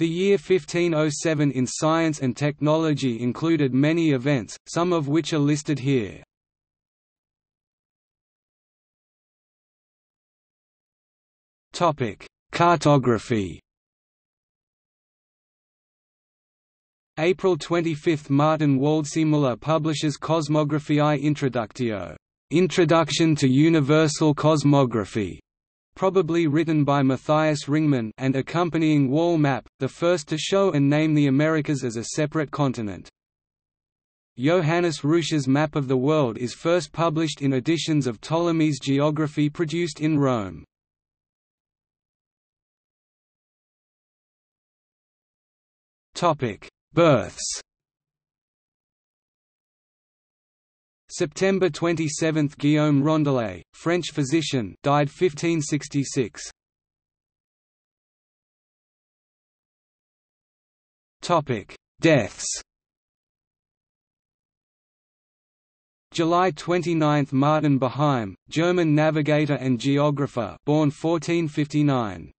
The year 1507 in science and technology included many events, some of which are listed here. Cartography. April 25 – Martin Waldseemüller publishes Cosmographiae Introductio. Introduction to Universal Cosmography, probably written by Matthias Ringmann and accompanying wall map, the first to show and name the Americas as a separate continent. Johannes Ruysch's Map of the World is first published in editions of Ptolemy's Geography produced in Rome. Births September 27 – Guillaume Rondelet, French physician died 1566. Topic: Deaths July 29 – Martin Behaim, German navigator and geographer born 1459.